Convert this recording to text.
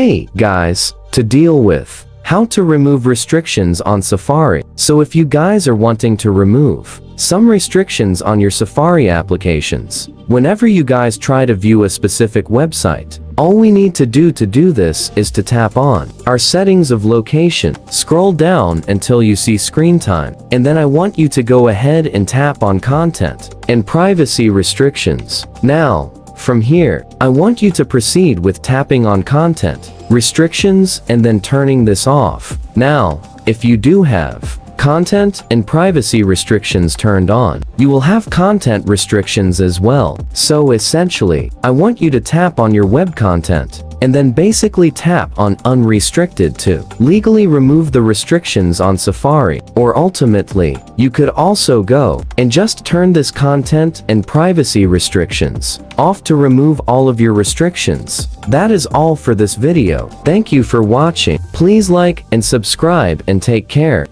Hey, guys, to deal with how to remove restrictions on Safari. So if you guys are wanting to remove some restrictions on your Safari applications, whenever you guys try to view a specific website, all we need to do to do this is to tap on our settings of location, scroll down until you see screen time, and then I want you to go ahead and tap on content and privacy restrictions. Now, from here, I want you to proceed with tapping on content, restrictions, and then turning this off. Now, if you do have content and privacy restrictions turned on, you will have content restrictions as well. So essentially, I want you to tap on your web content and then basically tap on unrestricted to legally remove the restrictions on Safari. Or ultimately, you could also go and just turn this content and privacy restrictions off to remove all of your restrictions. That is all for this video. Thank you for watching. Please like and subscribe and take care.